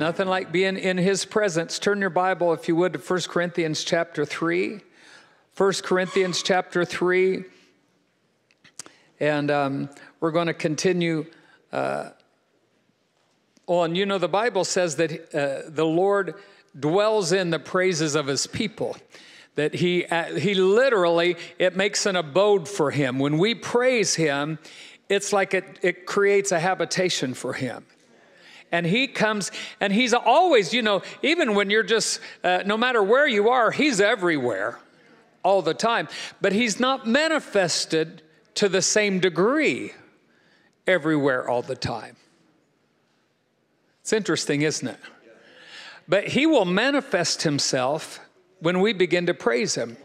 Nothing like being in his presence. Turn your Bible, if you would, to 1 Corinthians chapter 3. 1 Corinthians chapter 3. And um, we're going to continue uh, on. You know, the Bible says that uh, the Lord dwells in the praises of his people that he, uh, he literally, it makes an abode for him. When we praise him, it's like it, it creates a habitation for him. And he comes, and he's always, you know, even when you're just, uh, no matter where you are, he's everywhere all the time. But he's not manifested to the same degree everywhere all the time. It's interesting, isn't it? But he will manifest himself when we begin to praise him.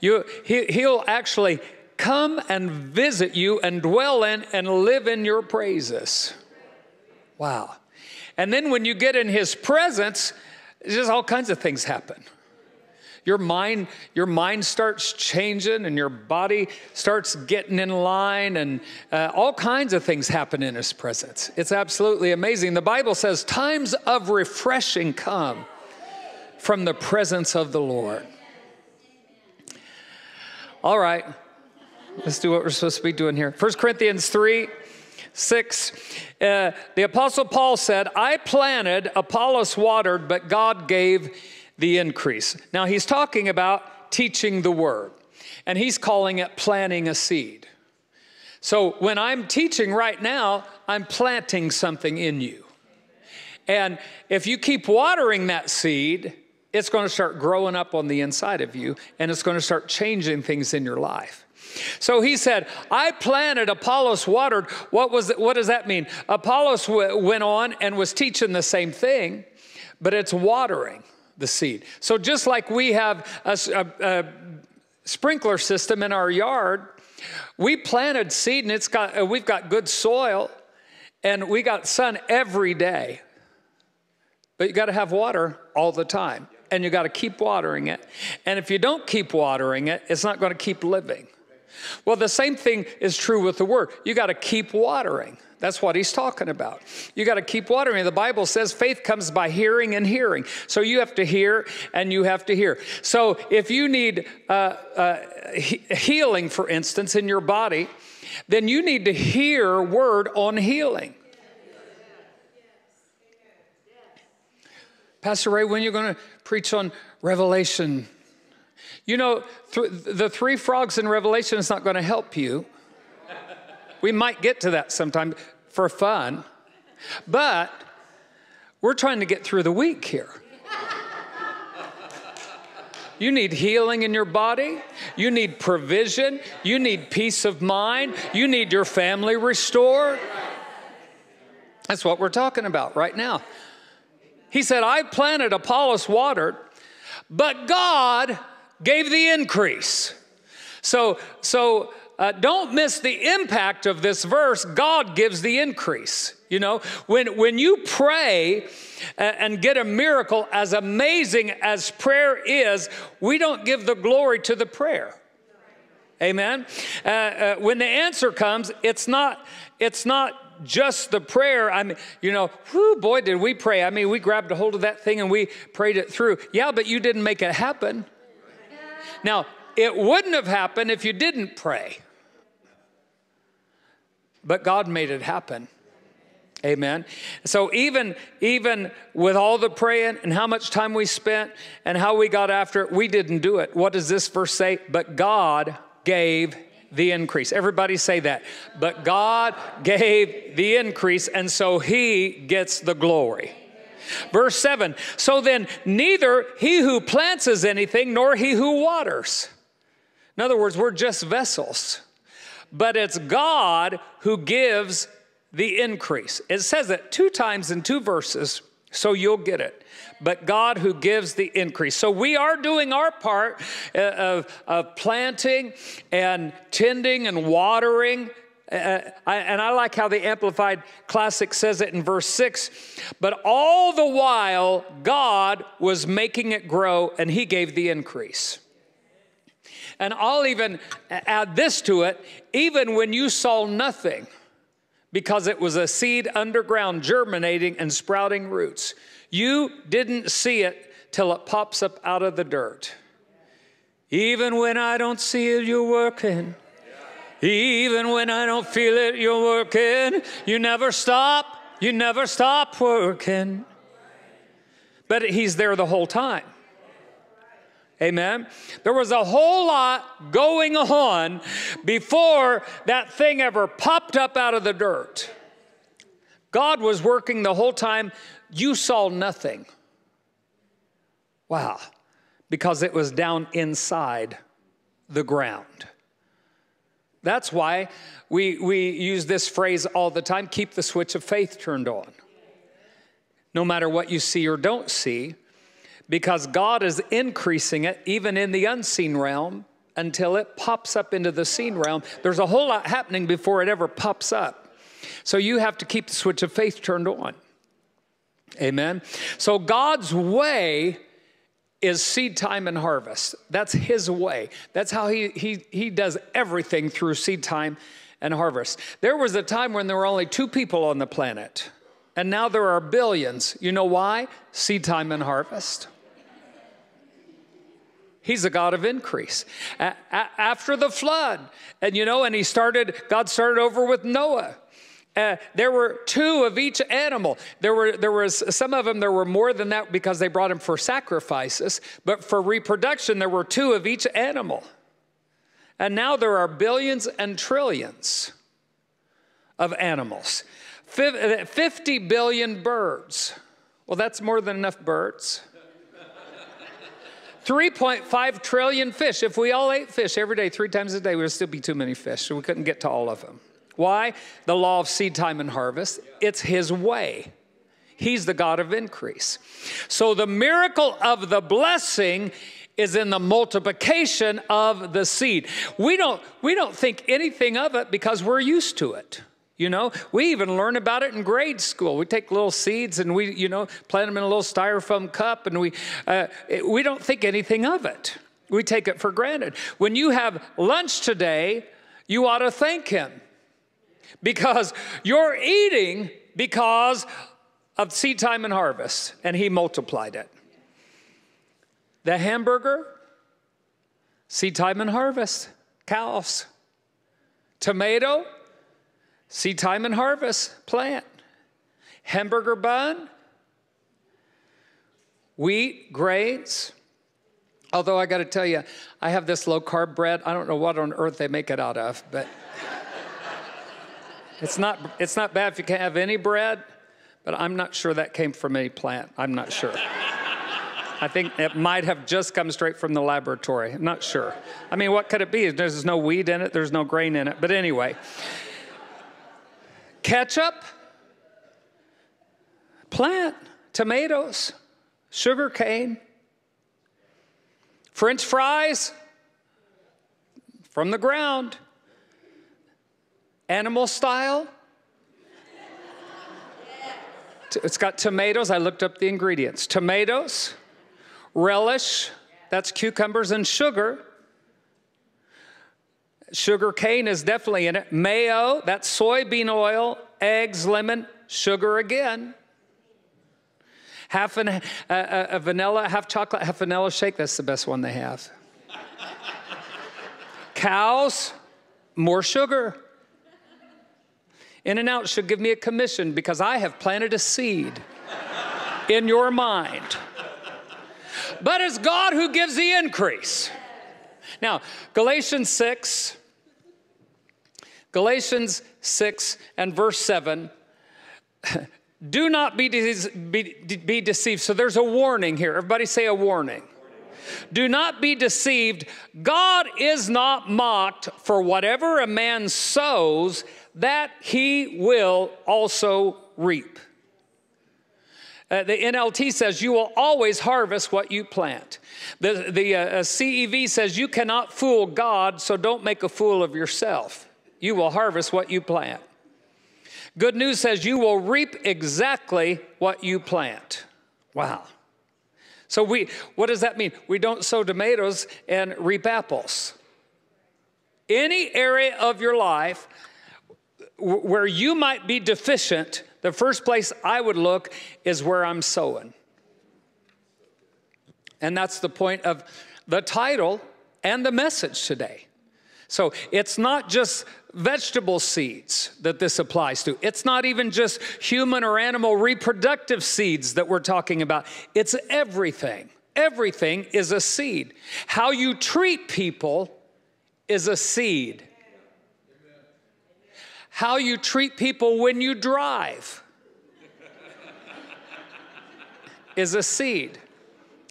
You, he, he'll actually come and visit you and dwell in and live in your praises. Wow. And then when you get in his presence, just all kinds of things happen. Your mind, your mind starts changing and your body starts getting in line, and uh, all kinds of things happen in his presence. It's absolutely amazing. The Bible says times of refreshing come from the presence of the Lord. All right, let's do what we're supposed to be doing here. 1 Corinthians 3 6. Uh, the Apostle Paul said, I planted, Apollos watered, but God gave the increase. Now he's talking about teaching the word, and he's calling it planting a seed. So when I'm teaching right now, I'm planting something in you. And if you keep watering that seed, it's going to start growing up on the inside of you and it's going to start changing things in your life. So he said, I planted, Apollos watered. What, was what does that mean? Apollos went on and was teaching the same thing, but it's watering the seed. So just like we have a, a, a sprinkler system in our yard, we planted seed and it's got, we've got good soil and we got sun every day. But you got to have water all the time and you got to keep watering it. And if you don't keep watering it, it's not going to keep living. Well, the same thing is true with the word. You got to keep watering. That's what he's talking about. You got to keep watering. The Bible says faith comes by hearing and hearing. So you have to hear and you have to hear. So if you need uh, uh, he- healing, for instance, in your body, then you need to hear word on healing. Pastor Ray, when are you going to preach on Revelation? You know, th- the three frogs in Revelation is not going to help you. We might get to that sometime for fun, but we're trying to get through the week here. You need healing in your body. You need provision. You need peace of mind. You need your family restored. That's what we're talking about right now. He said, I planted, Apollos watered, but God gave the increase. So, so uh, don't miss the impact of this verse. God gives the increase. You know, when, when you pray uh, and get a miracle as amazing as prayer is, we don't give the glory to the prayer. Amen. Uh, uh, when the answer comes, it's not. It's not just the prayer. I mean, you know, whoo, boy, did we pray. I mean, we grabbed a hold of that thing and we prayed it through. Yeah, but you didn't make it happen. Now, it wouldn't have happened if you didn't pray. But God made it happen. Amen. So even even with all the praying and how much time we spent and how we got after it, we didn't do it. What does this verse say? But God gave the increase. Everybody say that. But God gave the increase, and so He gets the glory. Verse 7 So then, neither he who plants is anything, nor he who waters. In other words, we're just vessels, but it's God who gives the increase. It says it two times in two verses, so you'll get it but God who gives the increase. So we are doing our part uh, of, of planting and tending and watering. Uh, I, and I like how the Amplified Classic says it in verse 6. But all the while, God was making it grow and He gave the increase. And I'll even add this to it even when you saw nothing, because it was a seed underground germinating and sprouting roots. You didn't see it till it pops up out of the dirt. Even when I don't see you're working. Even when I don't feel it, you're working. You never stop. You never stop working. But He's there the whole time. Amen. There was a whole lot going on before that thing ever popped up out of the dirt. God was working the whole time. You saw nothing. Wow. Because it was down inside the ground. That's why we, we use this phrase all the time keep the switch of faith turned on. No matter what you see or don't see, because God is increasing it even in the unseen realm until it pops up into the seen realm. There's a whole lot happening before it ever pops up. So you have to keep the switch of faith turned on. Amen. So God's way is seed time and harvest. That's his way. That's how he, he, he does everything through seed time and harvest. There was a time when there were only two people on the planet, and now there are billions. You know why? Seed time and harvest. He's a God of increase. A- a- after the flood, and you know, and he started, God started over with Noah. Uh, there were two of each animal. There were there was some of them. There were more than that because they brought them for sacrifices. But for reproduction, there were two of each animal. And now there are billions and trillions of animals. 50 billion birds. Well, that's more than enough birds. 3.5 trillion fish. If we all ate fish every day, three times a day, we would still be too many fish, so we couldn't get to all of them. Why? The law of seed time and harvest. It's His way. He's the God of increase. So the miracle of the blessing is in the multiplication of the seed. We don't, we don't think anything of it because we're used to it. You know, we even learn about it in grade school. We take little seeds and we, you know, plant them in a little styrofoam cup, and we uh, we don't think anything of it. We take it for granted. When you have lunch today, you ought to thank Him because you're eating because of seed time and harvest, and He multiplied it. The hamburger, seed time and harvest, cows. Tomato, Seed time and harvest, plant. Hamburger bun, wheat, grains. Although I got to tell you, I have this low carb bread. I don't know what on earth they make it out of, but it's not, it's not bad if you can't have any bread, but I'm not sure that came from any plant. I'm not sure. I think it might have just come straight from the laboratory. I'm not sure. I mean, what could it be? There's no weed in it, there's no grain in it. But anyway, ketchup, plant, tomatoes, sugar cane, French fries from the ground, animal style. It's got tomatoes. I looked up the ingredients tomatoes, relish, that's cucumbers, and sugar. Sugar cane is definitely in it. Mayo, that's soybean oil, eggs, lemon, sugar again. Half an, uh, a vanilla, half chocolate, half vanilla shake. That's the best one they have. Cows, more sugar. In-N-Out should give me a commission because I have planted a seed in your mind. But it's God who gives the increase. Now, Galatians 6, Galatians 6 and verse 7. Do not be, de- be, be deceived. So there's a warning here. Everybody say a warning. Do not be deceived. God is not mocked for whatever a man sows, that he will also reap. Uh, the NLT says you will always harvest what you plant. The, the uh, CEV says you cannot fool God, so don't make a fool of yourself. You will harvest what you plant. Good news says you will reap exactly what you plant. Wow. So we what does that mean? We don't sow tomatoes and reap apples. Any area of your life where you might be deficient, the first place I would look is where I'm sowing. And that's the point of the title and the message today. So it's not just vegetable seeds that this applies to. It's not even just human or animal reproductive seeds that we're talking about. It's everything. Everything is a seed. How you treat people is a seed. How you treat people when you drive is a seed.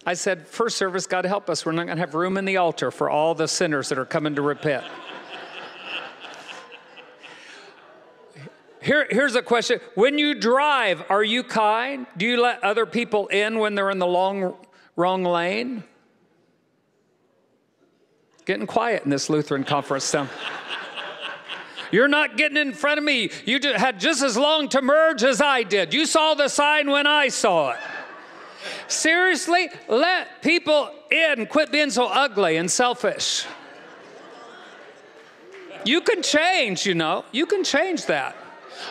I said, first service, God help us. We're not going to have room in the altar for all the sinners that are coming to repent. Here, here's a question. When you drive, are you kind? Do you let other people in when they're in the long, wrong lane? Getting quiet in this Lutheran conference. You're not getting in front of me. You had just as long to merge as I did. You saw the sign when I saw it. Seriously, let people in. Quit being so ugly and selfish. You can change, you know. You can change that.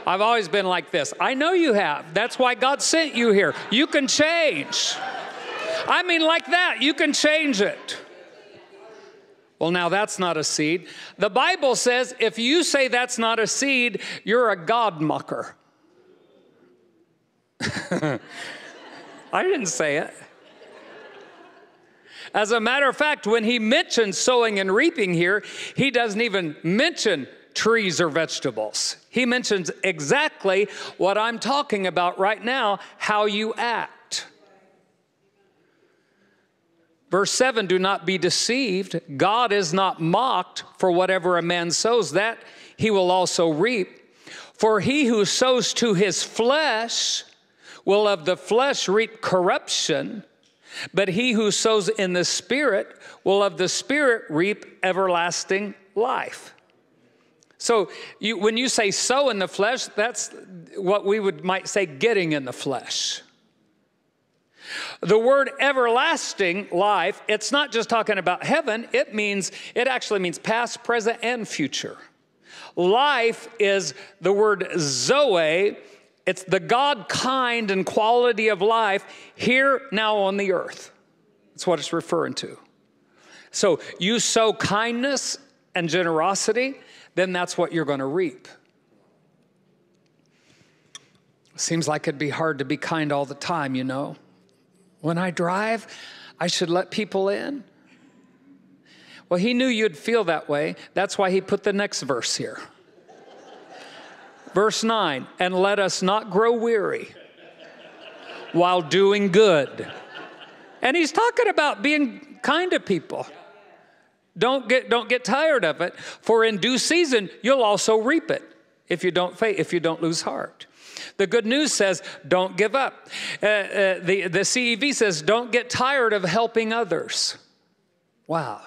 I've always been like this. I know you have. That's why God sent you here. You can change. I mean, like that, you can change it. Well, now that's not a seed. The Bible says if you say that's not a seed, you're a God mucker. I didn't say it. As a matter of fact, when he mentions sowing and reaping here, he doesn't even mention trees or vegetables. He mentions exactly what I'm talking about right now how you act. Verse 7 Do not be deceived. God is not mocked, for whatever a man sows, that he will also reap. For he who sows to his flesh will of the flesh reap corruption, but he who sows in the Spirit will of the Spirit reap everlasting life. So you, when you say sow in the flesh, that's what we would might say getting in the flesh. The word everlasting life, it's not just talking about heaven, it means, it actually means past, present, and future. Life is the word zoe, it's the God kind and quality of life here now on the earth. That's what it's referring to. So you sow kindness and generosity, then that's what you're going to reap. Seems like it'd be hard to be kind all the time, you know. When I drive, I should let people in. Well, he knew you'd feel that way. That's why he put the next verse here. Verse 9, and let us not grow weary while doing good. And he's talking about being kind to people. Don't get, don't get tired of it, for in due season you'll also reap it if you don't if you don't lose heart. The good news says, don't give up. Uh, uh, the, the CEV says, don't get tired of helping others. Wow.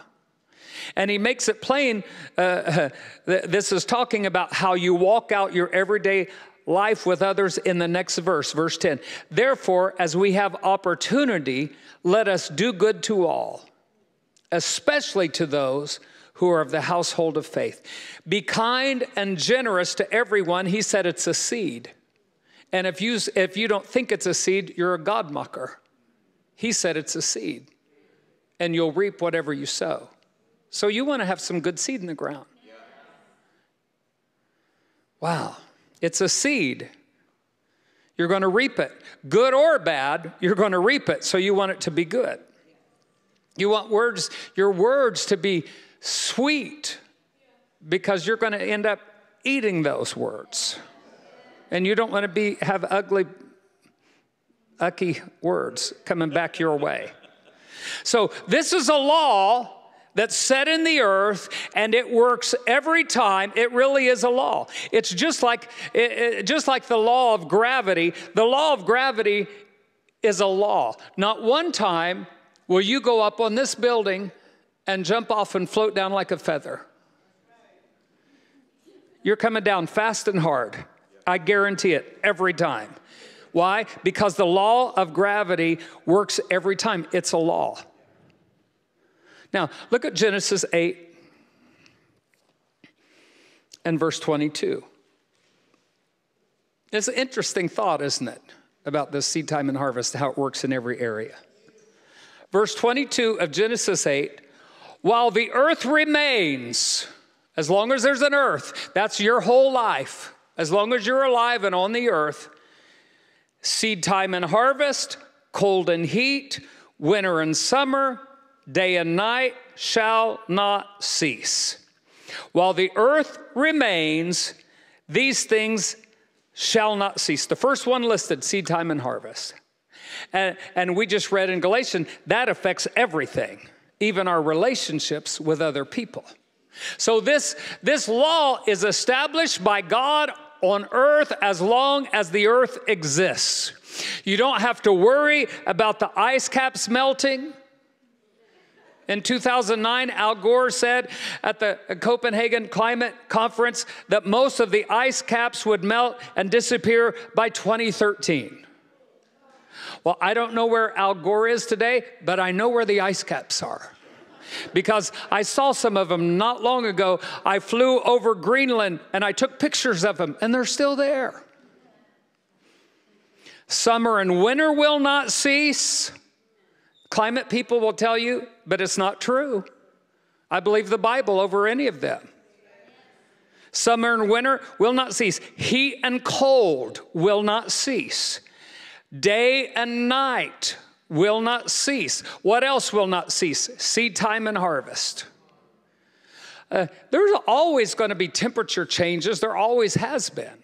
And he makes it plain. Uh, this is talking about how you walk out your everyday life with others in the next verse, verse 10. Therefore, as we have opportunity, let us do good to all, especially to those who are of the household of faith. Be kind and generous to everyone. He said it's a seed. And if you, if you don't think it's a seed, you're a God mucker. He said it's a seed, and you'll reap whatever you sow. So you want to have some good seed in the ground. Wow, it's a seed. You're going to reap it. Good or bad, you're going to reap it. So you want it to be good. You want words, your words to be sweet because you're going to end up eating those words. And you don't want to be have ugly ucky words coming back your way. So this is a law that's set in the earth and it works every time. It really is a law. It's just like it, it, just like the law of gravity. The law of gravity is a law. Not one time will you go up on this building and jump off and float down like a feather. You're coming down fast and hard i guarantee it every time why because the law of gravity works every time it's a law now, look at Genesis 8 and verse 22. It's an interesting thought, isn't it, about this seed time and harvest, how it works in every area. Verse 22 of Genesis 8 while the earth remains, as long as there's an earth, that's your whole life. As long as you're alive and on the earth, seed time and harvest, cold and heat, winter and summer, day and night shall not cease. While the earth remains, these things shall not cease. The first one listed, seed time and harvest. And, and we just read in Galatians, that affects everything, even our relationships with other people. So this, this law is established by God on earth as long as the earth exists. You don't have to worry about the ice caps melting. In 2009, Al Gore said at the Copenhagen Climate Conference that most of the ice caps would melt and disappear by 2013. Well, I don't know where Al Gore is today, but I know where the ice caps are because I saw some of them not long ago. I flew over Greenland and I took pictures of them, and they're still there. Summer and winter will not cease. Climate people will tell you, but it's not true. I believe the Bible over any of them. Summer and winter will not cease. Heat and cold will not cease. Day and night will not cease. What else will not cease? Seed time and harvest. Uh, there's always going to be temperature changes. There always has been.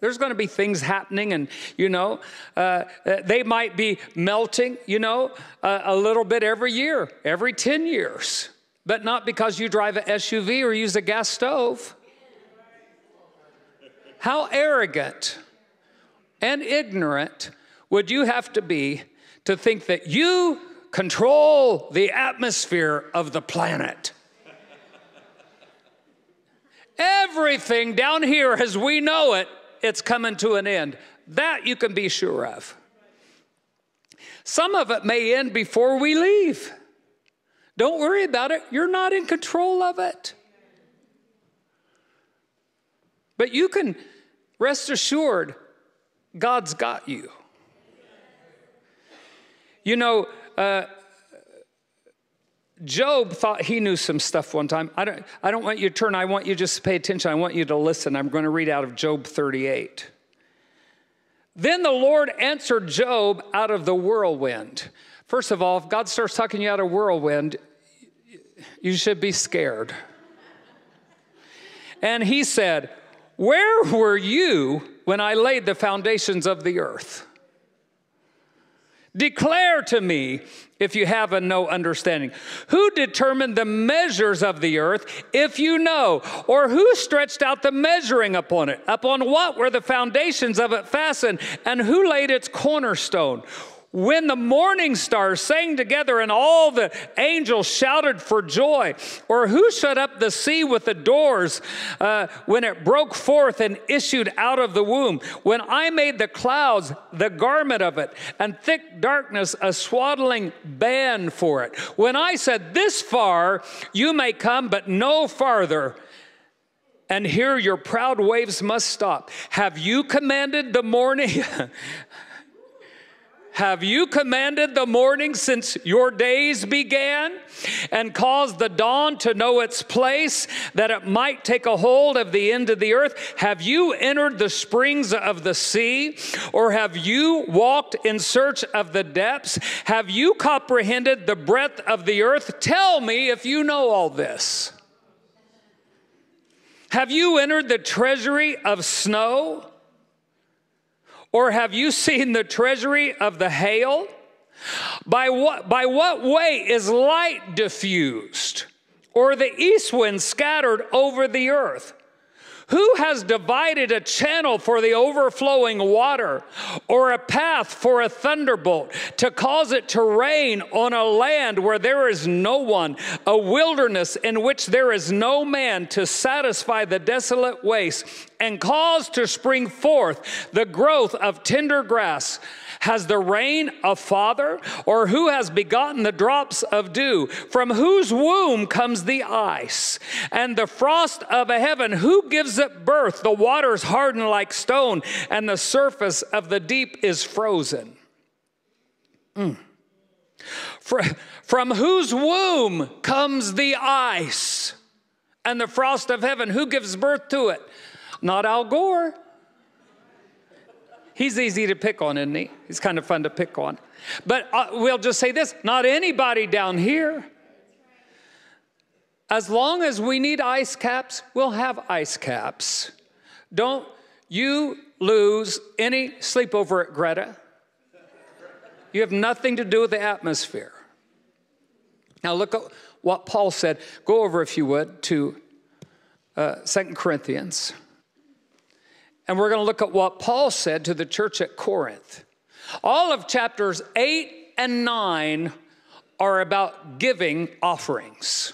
There's going to be things happening, and you know, uh, uh, they might be melting, you know, uh, a little bit every year, every 10 years, but not because you drive an SUV or use a gas stove. How arrogant and ignorant would you have to be to think that you control the atmosphere of the planet? Everything down here as we know it it's coming to an end. That you can be sure of. Some of it may end before we leave. Don't worry about it. You're not in control of it. But you can rest assured God's got you. You know, uh, Job thought he knew some stuff one time. I don't, I don't want you to turn, I want you just to pay attention. I want you to listen. I'm going to read out of Job 38. Then the Lord answered Job out of the whirlwind. First of all, if God starts talking you out of whirlwind, you should be scared. And he said, Where were you when I laid the foundations of the earth? Declare to me if you have a no understanding. Who determined the measures of the earth, if you know? Or who stretched out the measuring upon it? Upon what were the foundations of it fastened? And who laid its cornerstone? When the morning stars sang together and all the angels shouted for joy? Or who shut up the sea with the doors uh, when it broke forth and issued out of the womb? When I made the clouds the garment of it and thick darkness a swaddling band for it? When I said, This far you may come, but no farther and here your proud waves must stop. Have you commanded the morning? Have you commanded the morning since your days began and caused the dawn to know its place that it might take a hold of the end of the earth? Have you entered the springs of the sea or have you walked in search of the depths? Have you comprehended the breadth of the earth? Tell me if you know all this. Have you entered the treasury of snow? Or have you seen the treasury of the hail? By what, by what way is light diffused, or the east wind scattered over the earth? Who has divided a channel for the overflowing water, or a path for a thunderbolt, to cause it to rain on a land where there is no one, a wilderness in which there is no man to satisfy the desolate waste and cause to spring forth the growth of tender grass? Has the rain a father? Or who has begotten the drops of dew? From whose womb comes the ice? And the frost of a heaven, who gives it birth? The waters harden like stone, and the surface of the deep is frozen. Mm. From whose womb comes the ice and the frost of heaven? Who gives birth to it? Not Al Gore. He's easy to pick on, isn't he? He's kind of fun to pick on. But uh, we'll just say this not anybody down here. As long as we need ice caps, we'll have ice caps. Don't you lose any sleep over at Greta. You have nothing to do with the atmosphere. Now, look at what Paul said. Go over, if you would, to uh, 2 Corinthians. And we're going to look at what Paul said to the church at Corinth. All of chapters 8 and 9 are about giving offerings.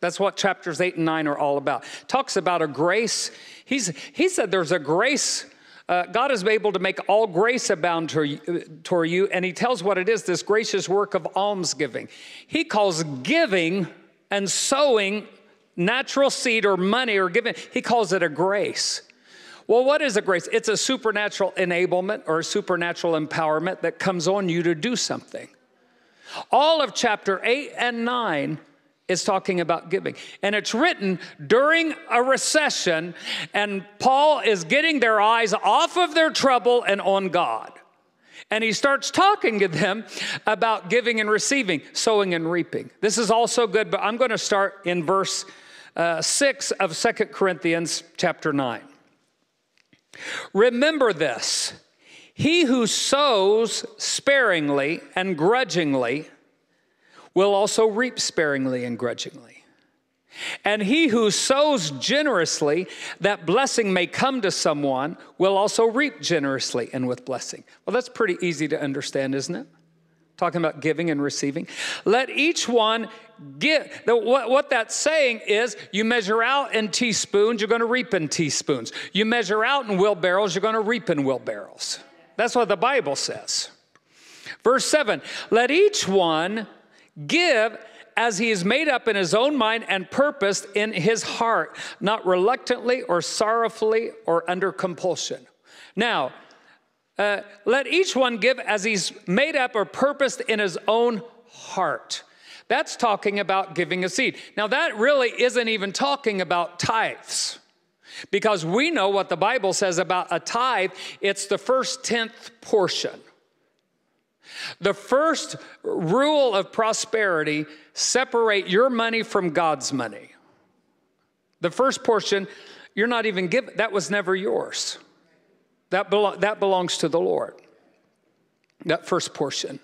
That's what chapters 8 and 9 are all about. Talks about a grace. He's, he said there's a grace. Uh, God is able to make all grace abound toward you, and he tells what it is this gracious work of almsgiving. He calls giving and sowing natural seed or money or giving, he calls it a grace. Well, what is a grace? It's a supernatural enablement or a supernatural empowerment that comes on you to do something. All of chapter 8 and 9 is talking about giving. And it's written during a recession, and Paul is getting their eyes off of their trouble and on God. And he starts talking to them about giving and receiving, sowing and reaping. This is also good, but I'm going to start in verse uh, 6 of Second Corinthians chapter 9. Remember this he who sows sparingly and grudgingly will also reap sparingly and grudgingly. And he who sows generously, that blessing may come to someone, will also reap generously and with blessing. Well, that's pretty easy to understand, isn't it? Talking about giving and receiving. Let each one give. What, what that's saying is you measure out in teaspoons, you're going to reap in teaspoons. You measure out in wheelbarrows, you're going to reap in wheelbarrows. That's what the Bible says. Verse 7 Let each one give as he is made up in his own mind and purposed in his heart, not reluctantly or sorrowfully or under compulsion. Now, uh, let each one give as he's made up or purposed in his own heart. That's talking about giving a seed. Now, that really isn't even talking about tithes. Because we know what the Bible says about a tithe, it's the first tenth portion. The first rule of prosperity separate your money from God's money. The first portion, you're not even given, that was never yours. That, belo- that belongs to the Lord. That first portion.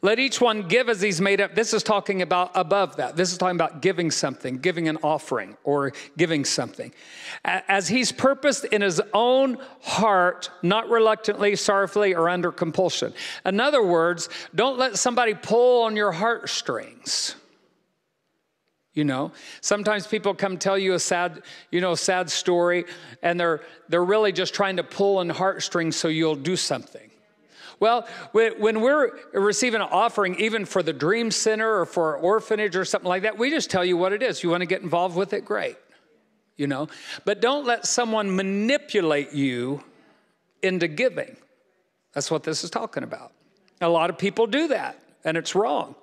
Let each one give as he's made up. This is talking about above that. This is talking about giving something, giving an offering or giving something. As he's purposed in his own heart, not reluctantly, sorrowfully, or under compulsion. In other words, don't let somebody pull on your heartstrings. You know, sometimes people come tell you a sad, you know, sad story, and they're they're really just trying to pull on heartstrings so you'll do something. Well, when we're receiving an offering, even for the Dream Center or for an orphanage or something like that, we just tell you what it is. You want to get involved with it? Great. You know, but don't let someone manipulate you into giving. That's what this is talking about. A lot of people do that, and it's wrong.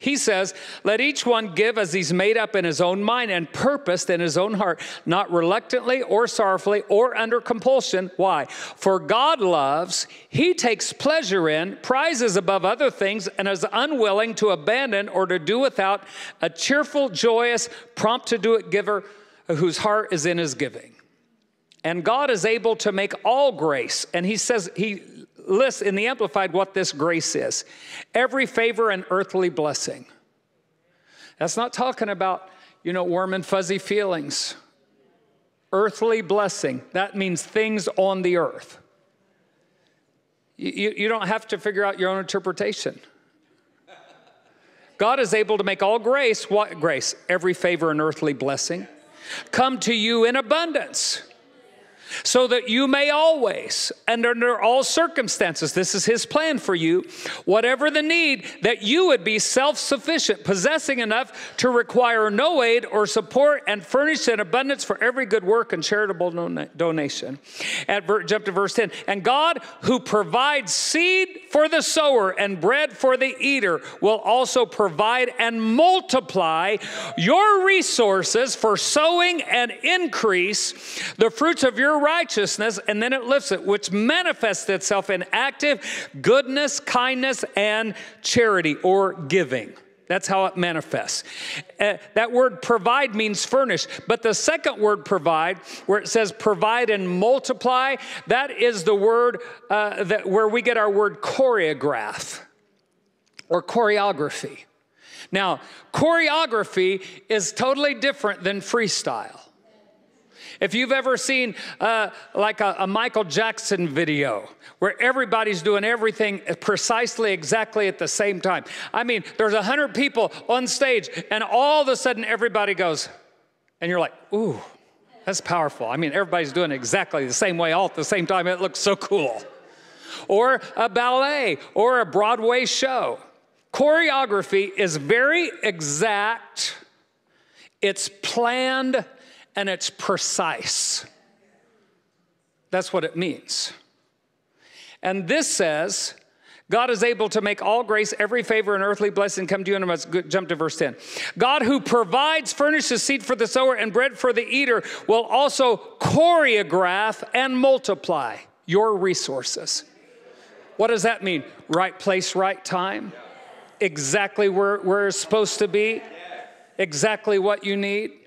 He says, Let each one give as he's made up in his own mind and purposed in his own heart, not reluctantly or sorrowfully or under compulsion. Why? For God loves, he takes pleasure in, prizes above other things, and is unwilling to abandon or to do without a cheerful, joyous, prompt to do it giver whose heart is in his giving. And God is able to make all grace. And he says, he lists in the Amplified what this grace is every favor and earthly blessing. That's not talking about, you know, warm and fuzzy feelings. Earthly blessing, that means things on the earth. You, you don't have to figure out your own interpretation. God is able to make all grace, what grace? Every favor and earthly blessing. come to you in abundance so that you may always and under all circumstances, this is his plan for you, whatever the need, that you would be self sufficient, possessing enough to require no aid or support, and furnished in abundance for every good work and charitable donation. At jump to verse 10. And God, who provides seed for the sower and bread for the eater, will also provide and multiply your resources for sowing and increase the fruits of your righteousness, and then it lifts it, which manifests itself in active goodness, kindness, and charity or giving. That's how it manifests. Uh, that word provide means furnish, but the second word provide, where it says provide and multiply, that is the word uh, that where we get our word choreograph or choreography. Now, choreography is totally different than freestyle. If you've ever seen uh, like a, a Michael Jackson video where everybody's doing everything precisely exactly at the same time. I mean, there's a hundred people on stage, and all of a sudden everybody goes, and you're like, ooh, that's powerful. I mean, everybody's doing exactly the same way all at the same time. It looks so cool. Or a ballet or a Broadway show. Choreography is very exact, it's planned and it's precise. That's what it means. And this says, God is able to make all grace, every favor, and earthly blessing come to you. And jump to verse 10. God, who provides, furnishes seed for the sower and bread for the eater, will also choreograph and multiply your resources. What does that mean? Right place, right time? Exactly where, where it's supposed to be? Exactly what you need?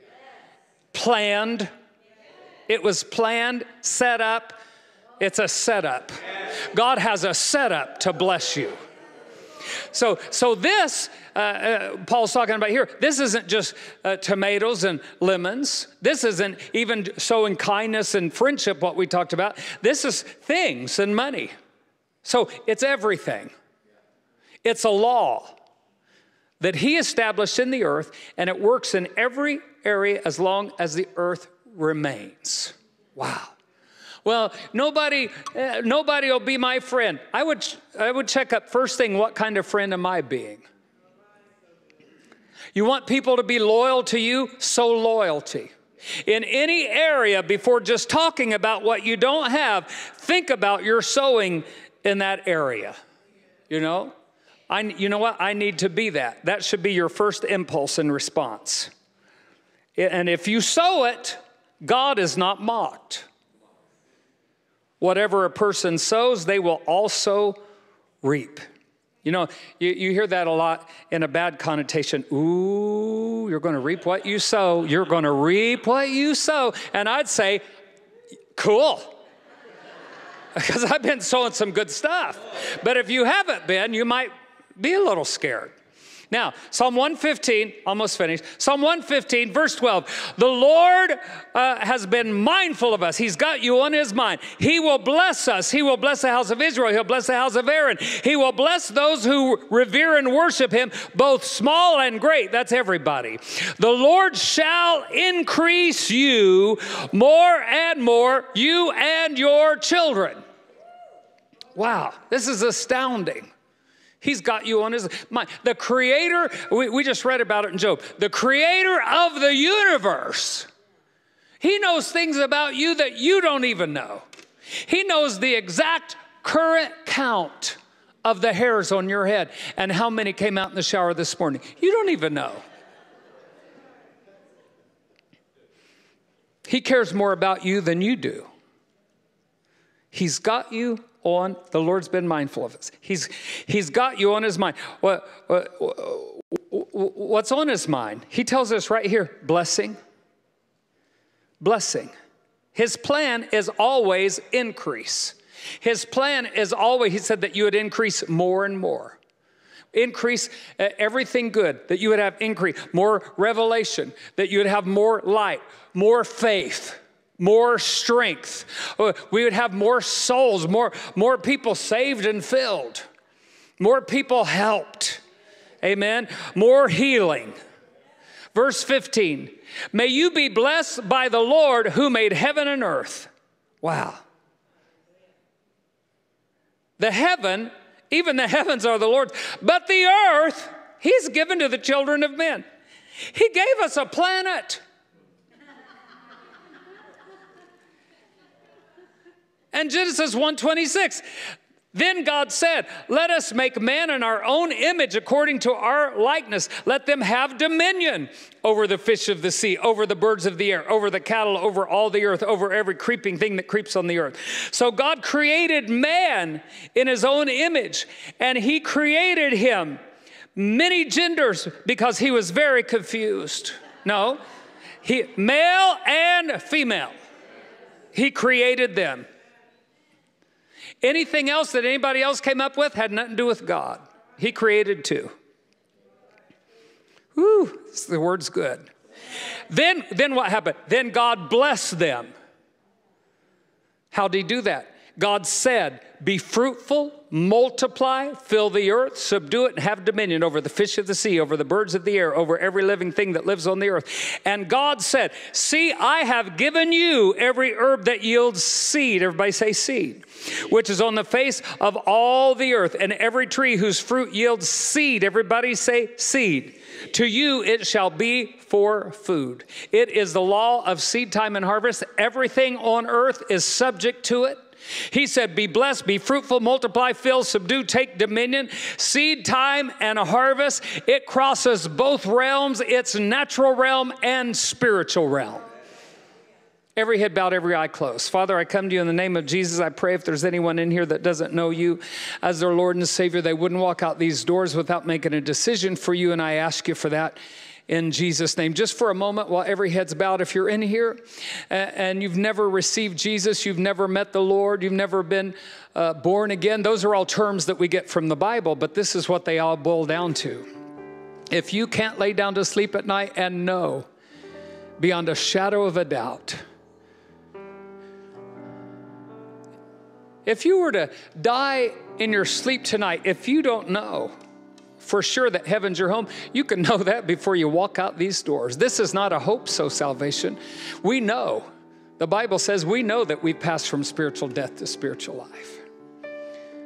Planned. It was planned, set up. It's a setup. God has a setup to bless you. So, so this, uh, uh, Paul's talking about here, this isn't just uh, tomatoes and lemons. This isn't even showing kindness and friendship, what we talked about. This is things and money. So it's everything. It's a law that he established in the earth, and it works in every area as long as the earth remains. Wow. Well, nobody, uh, nobody will be my friend. I would, I would check up first thing, what kind of friend am I being? You want people to be loyal to you? Sow loyalty. In any area, before just talking about what you don't have, think about your sowing in that area. You know? I, you know what? I need to be that. That should be your first impulse and response. And if you sow it, God is not mocked. Whatever a person sows, they will also reap. You know, you, you hear that a lot in a bad connotation. Ooh, you're going to reap what you sow. You're going to reap what you sow. And I'd say, cool. Because I've been sowing some good stuff. But if you haven't been, you might be a little scared. Now, Psalm 115, almost finished. Psalm 115, verse 12. The Lord uh, has been mindful of us. He's got you on his mind. He will bless us. He will bless the house of Israel. He'll bless the house of Aaron. He will bless those who revere and worship him, both small and great. That's everybody. The Lord shall increase you more and more, you and your children. Wow, this is astounding. He's got you on his mind. The creator, we, we just read about it in Job, the creator of the universe. He knows things about you that you don't even know. He knows the exact current count of the hairs on your head and how many came out in the shower this morning. You don't even know. He cares more about you than you do. He's got you on, the Lord's been mindful of us. He's, he's got you on his mind. What, what, what's on his mind? He tells us right here blessing. Blessing. His plan is always increase. His plan is always, he said that you would increase more and more. Increase uh, everything good, that you would have increase, more revelation, that you would have more light, more faith more strength. Uh, we would have more souls, more, more people saved and filled, more people helped. Amen. More healing. Verse 15 May you be blessed by the Lord who made heaven and earth. Wow. The heaven, even the heavens are the Lord's, but the earth He's given to the children of men. He gave us a planet. And Genesis 1:26, then God said, Let us make man in our own image according to our likeness. Let them have dominion over the fish of the sea, over the birds of the air, over the cattle, over all the earth, over every creeping thing that creeps on the earth. So God created man in his own image, and he created him many genders because he was very confused. No, he, male and female. He created them. Anything else that anybody else came up with had nothing to do with God. He created two. Whew, the word's good. Then, then what happened? Then God blessed them. How did he do that? God said, Be fruitful, multiply, fill the earth, subdue it, and have dominion over the fish of the sea, over the birds of the air, over every living thing that lives on the earth. And God said, See, I have given you every herb that yields seed. Everybody say seed, which is on the face of all the earth, and every tree whose fruit yields seed. Everybody say seed. To you it shall be for food. It is the law of seed time and harvest. Everything on earth is subject to it. He said, Be blessed, be fruitful, multiply, fill, subdue, take dominion. Seed time and a harvest, it crosses both realms its natural realm and spiritual realm. Every head bowed, every eye closed. Father, I come to you in the name of Jesus. I pray if there's anyone in here that doesn't know you as their Lord and Savior, they wouldn't walk out these doors without making a decision for you, and I ask you for that in Jesus' name. Just for a moment, while every head's bowed, if you're in here and you've never received Jesus, you've never met the Lord, you've never been uh, born again, those are all terms that we get from the Bible, but this is what they all boil down to. If you can't lay down to sleep at night and know beyond a shadow of a doubt, if you were to die in your sleep tonight, if you don't know, for sure that heaven's your home. You can know that before you walk out these doors. This is not a hope so salvation. We know. The Bible says we know that we've passed from spiritual death to spiritual life.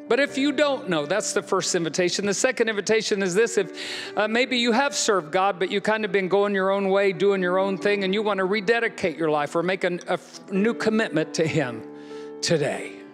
But if you don't know, that's the first invitation. The second invitation is this if uh, maybe you have served God, but you kind of been going your own way, doing your own thing, and you want to rededicate your life or make a, a new commitment to Him today.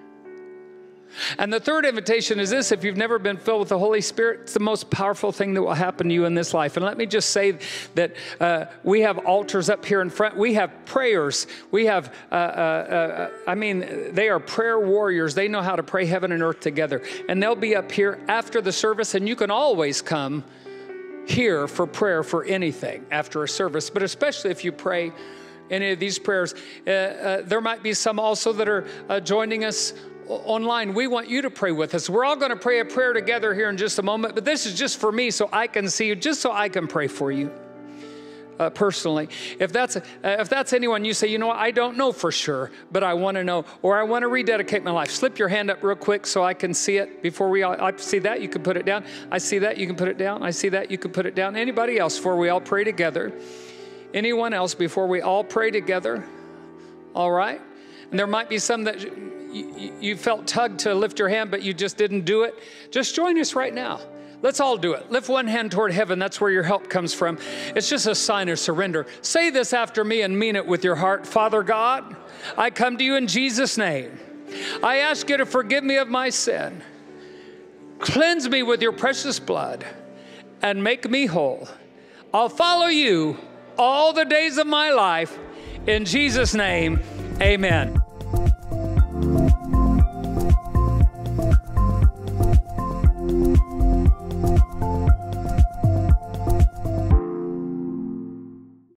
And the third invitation is this if you've never been filled with the Holy Spirit, it's the most powerful thing that will happen to you in this life. And let me just say that uh, we have altars up here in front, we have prayers, we have, uh, uh, uh, I mean, they are prayer warriors. They know how to pray heaven and earth together. And they'll be up here after the service, and you can always come here for prayer for anything after a service, but especially if you pray any of these prayers. Uh, uh, there might be some also that are joining us online, we want you to pray with us. We're all going to pray a prayer together here in just a moment, but this is just for me so I can see you, just so I can pray for you. Uh, personally. If that's uh, if that's anyone you say, you know what, I don't know for sure, but I want to know, or I want to rededicate my life. Slip your hand up real quick so I can see it before we all. I see that you can put it down. I see that you can put it down. I see that you can put it down. Anybody else before we all pray together? Anyone else before we all pray together? All right. And there might be some that you, felt tugged to lift your hand, but you just didn't do it, just join us right now. Let's all do it. Lift one hand toward heaven. That's where your help comes from. It's just a sign of surrender. Say this after me and mean it with your heart. Father God, I come to you in Jesus' name. I ask you to forgive me of my sin. Cleanse me with your precious blood and make me whole. I'll follow you all the days of my life. In Jesus' name, amen.